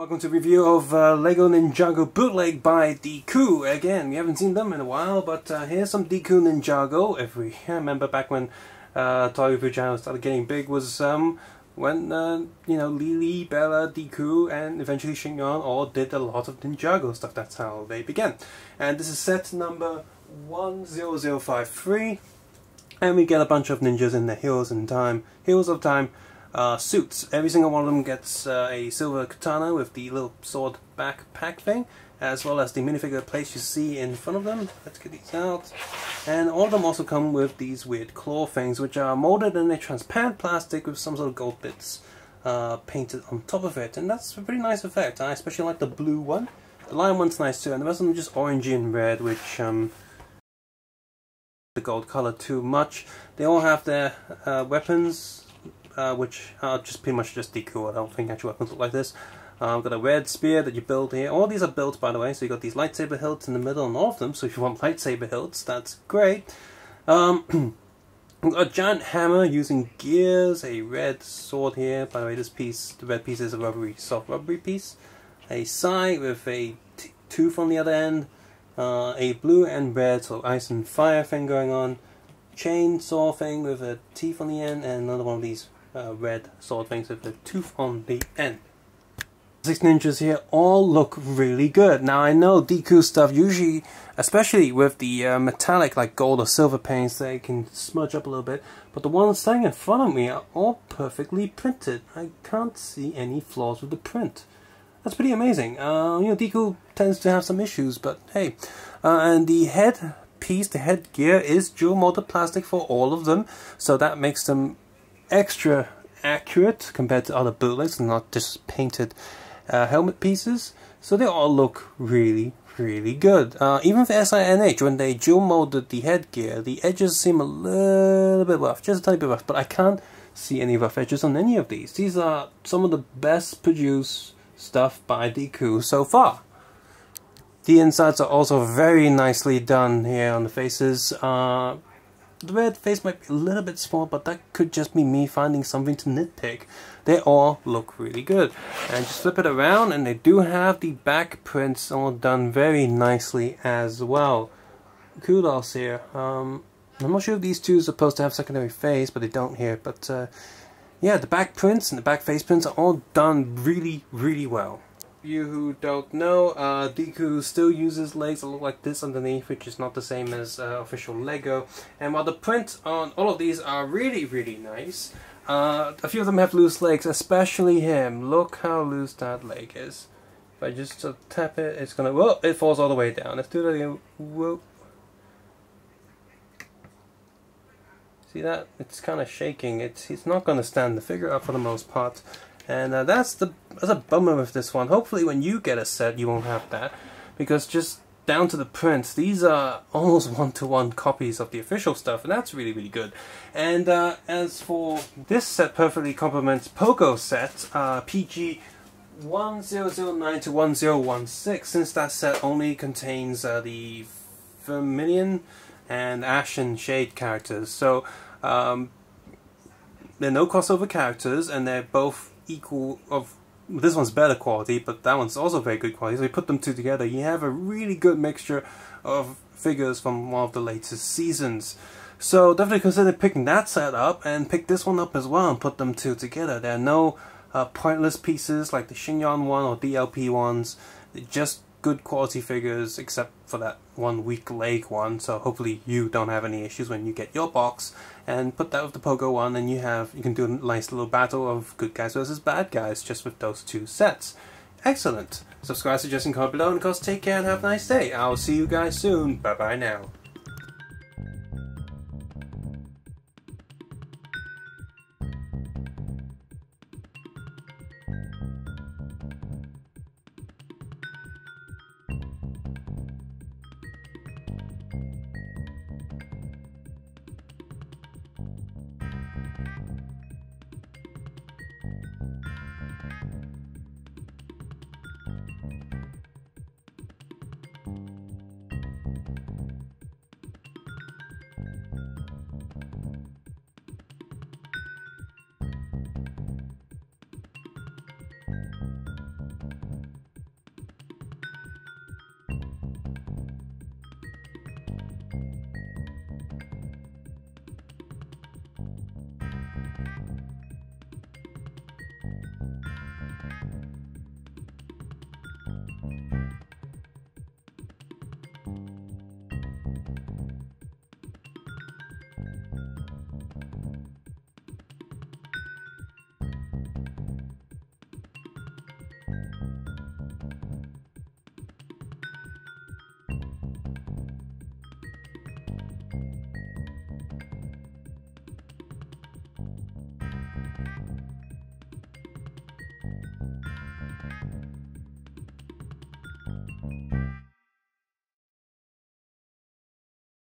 Welcome to review of uh, Lego Ninjago Bootleg by Decool. Again, we haven't seen them in a while, but uh, here's some Decool Ninjago. If we remember back when uh, Review Channel started getting big was um, when, uh, you know, Lily, Bella, Decool, and eventually Shinyon all did a lot of Ninjago stuff. That's how they began. And this is set number 10053. And we get a bunch of ninjas in the Heroes in Time, Heroes of Time uh, suits. Every single one of them gets uh, a silver katana with the little sword backpack thing, as well as the minifigure plates you see in front of them. Let's get these out. And all of them also come with these weird claw things, which are molded in a transparent plastic with some sort of gold bits uh, painted on top of it. And that's a pretty nice effect. I especially like the blue one. The lion one's nice too, and the rest of them just orangey and red, which um, the gold color too much. They all have their uh, weapons, uh, which are just pretty much just Decool. I don't think actual weapons look like this. Uh, I've got a red spear that you build here. All these are built, by the way, so you've got these lightsaber hilts in the middle and all of them, so if you want lightsaber hilts, that's great. Um, a giant hammer using gears, a red sword here. By the way, this piece, the red piece is a rubbery, soft rubbery piece. A sai with a tooth on the other end uh, a blue and red so ice and fire thing going on, chainsaw thing with a teeth on the end, and another one of these uh, red sword things with a tooth on the end. Six ninjas here all look really good. Now I know Decool stuff usually, especially with the uh, metallic like gold or silver paints, they can smudge up a little bit. But the ones standing in front of me are all perfectly printed. I can't see any flaws with the print that's pretty amazing. Uh, you know, Decool tends to have some issues, but hey. Uh, and the head piece, the headgear, is dual molded plastic for all of them, so that makes them extra accurate compared to other bootlegs and not just painted uh, helmet pieces. So they all look really, really good. Uh, even for SINH, when they dual molded the headgear, the edges seem a little bit rough, just a tiny bit rough, but I can't see any rough edges on any of these. These are some of the best produced stuff by Decool so far. The insides are also very nicely done here on the faces. Uh, the red face might be a little bit small, but that could just be me finding something to nitpick. They all look really good. And just flip it around, and they do have the back prints all done very nicely as well. Kudos here. Um, I'm not sure if these two are supposed to have secondary face, but they don't here. But uh, yeah, the back prints and the back face prints are all done really, really well. You who don't know, uh, Decool still uses legs that look like this underneath, which is not the same as uh, official Lego. And while the prints on all of these are really, really nice, uh, a few of them have loose legs, especially him. Look how loose that leg is. If I just uh, tap it, it's gonna, whoa, it falls all the way down. Let's do that again, whoa. See that? It's kind of shaking. It's It's not to stand the figure up for the most part. And uh, that's the that's a bummer with this one. Hopefully when you get a set you won't have that. Because just down to the prints, these are almost one-to-one -one copies of the official stuff. And that's really, really good. And uh, as for this set perfectly complements Pogo set, uh, PG 1009 to 1016, since that set only contains uh, the Vermilion and Ash and Shade characters. So um, they're no crossover characters, and they're both equal of. This one's better quality, but that one's also very good quality. So you put them two together, you have a really good mixture of figures from one of the latest seasons. So definitely consider picking that set up and pick this one up as well and put them two together. There are no uh, pointless pieces like the Shinyon one or DLP ones. They're just good quality figures except for that one weak leg one so hopefully you don't have any issues when you get your box. And put that with the pogo one and you have you can do a nice little battle of good guys versus bad guys just with those two sets. Excellent. Subscribe suggest and comment below and of course take care and have a nice day. I'll see you guys soon. Bye bye now